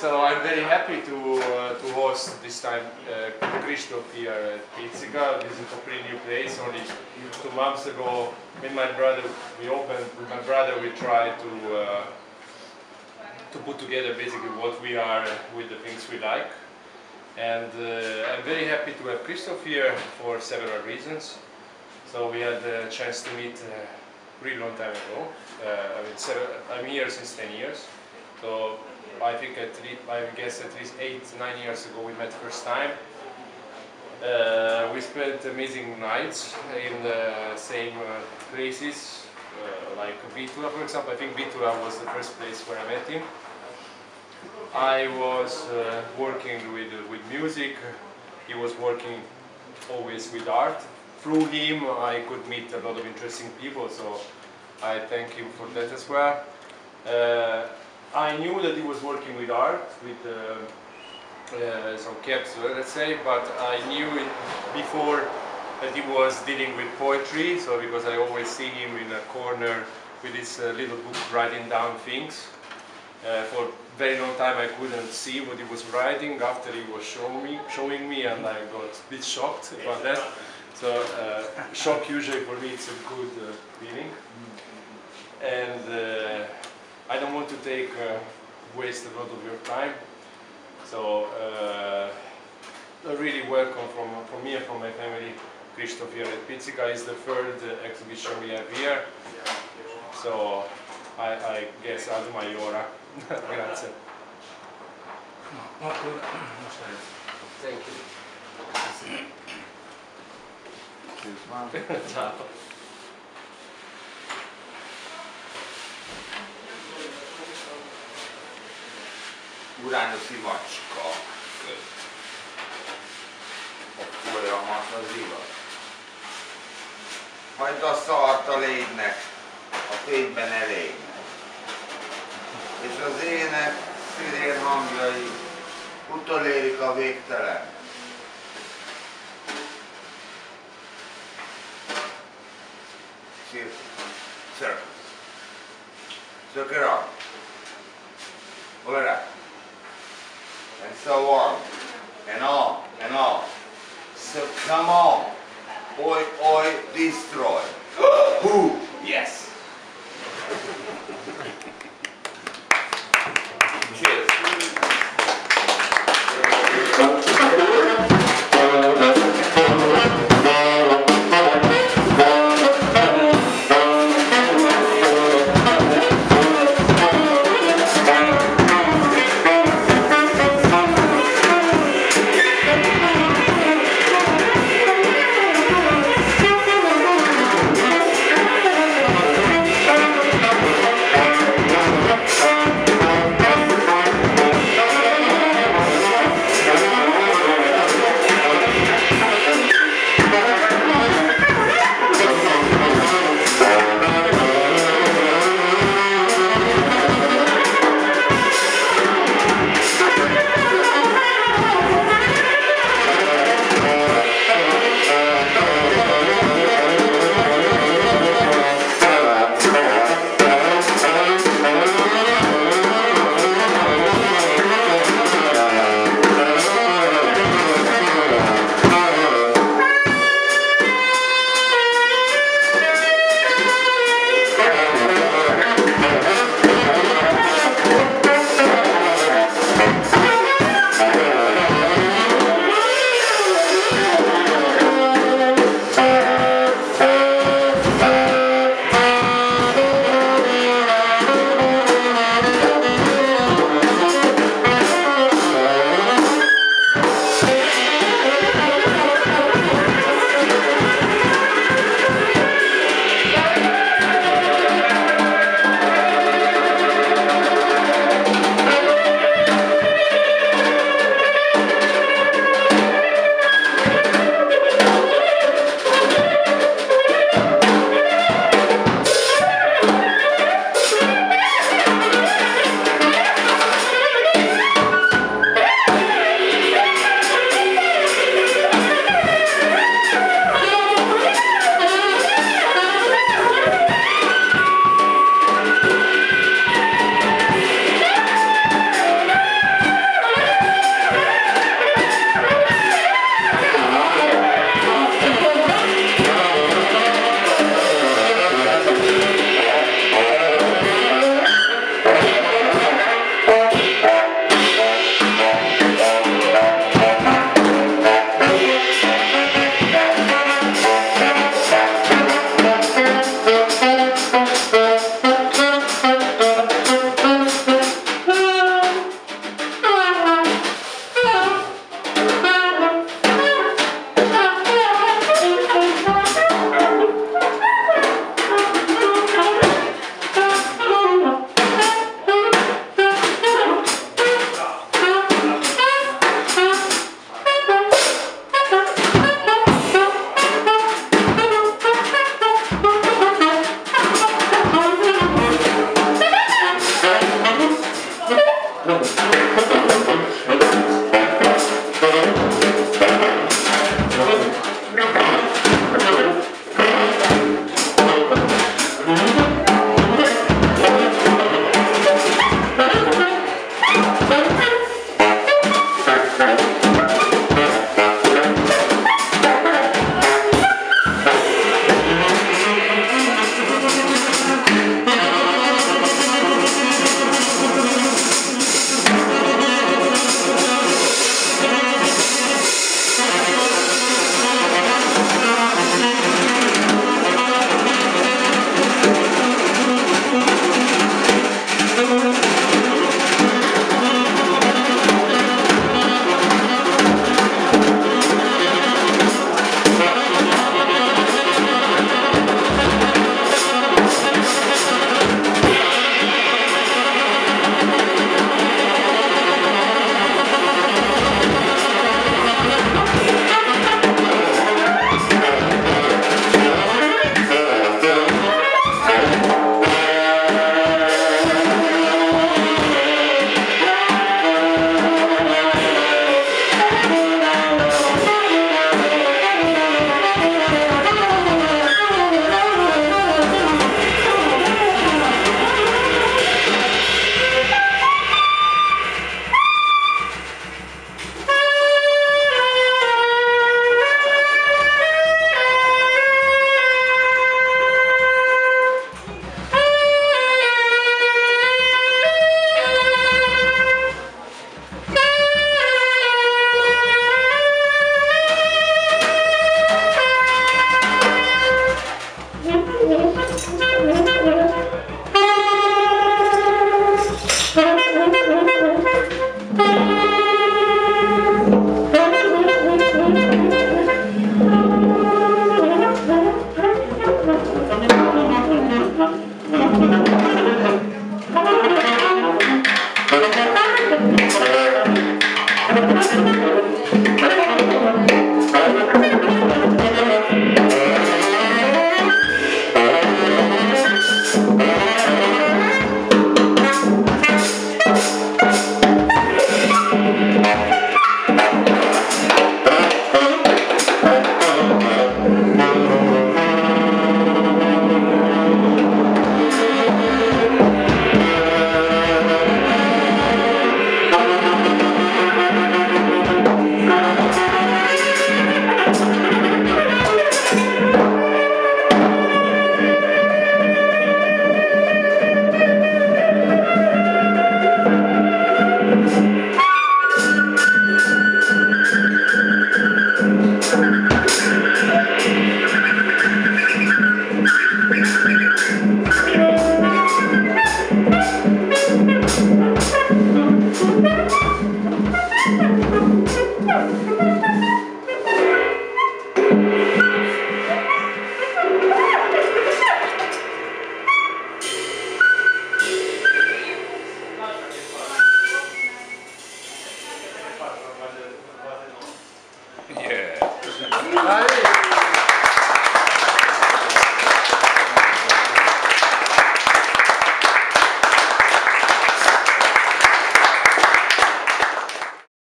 So I'm very happy to uh, to host this time uh, Christoph here at Pizzica. This is a pretty new place. Only two months ago, with my brother, we opened. With my brother, we tried to uh, to put together basically what we are with the things we like. And uh, I'm very happy to have Christoph here for several reasons. So we had the chance to meet uh, really long time ago. Uh, I mean, seven, I'm here since 10 years. So I think at least, I guess at least eight, nine years ago we met first time. Uh, we spent amazing nights in the same uh, places, uh, like Vitura for example. I think Vitura was the first place where I met him. I was uh, working with, with music, he was working always with art. Through him I could meet a lot of interesting people, so I thank him for that as well. Uh, I knew that he was working with art, with uh, uh, some caps, let's say, but I knew it before that he was dealing with poetry, so because I always see him in a corner with his uh, little book writing down things. Uh, for very long time I couldn't see what he was writing after he was showing me, showing me and I got a bit shocked about that. So uh, shock usually for me it's a good uh, feeling. And uh, I don't want to take uh, waste a lot of your time. So uh, a really welcome from, from me and from my family. Christoph here at Pizzica is the third uh, exhibition we have here. So I, I guess ad maiora. Grazie. Akkor most lehet. Thank you. Ciao. Uránuszi macska köt. A folyamat az igaz. Hagyd a szart a légynek, a fényben elégnek. És az ének szirér hangjai utolérik a végtelen. Circus. Circus. Look it up. And so on, and on, and on. So come on, oi, oi, destroy. Who? Yes. Thank you. Aí.